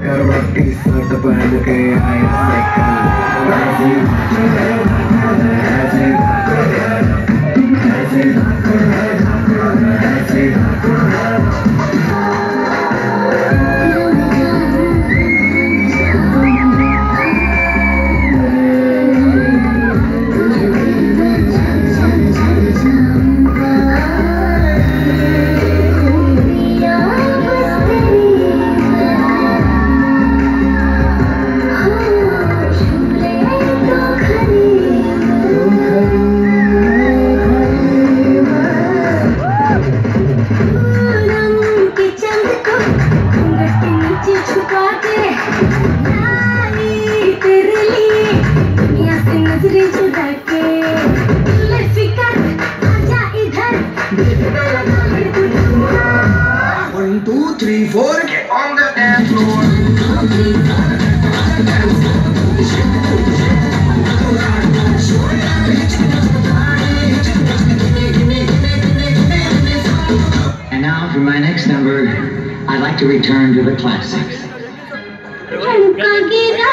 Karwati sa tapan kaya ay sa One, two, three, four, get on the dance floor. And now for my next number, I'd like to return to the classics. I'm gonna get up.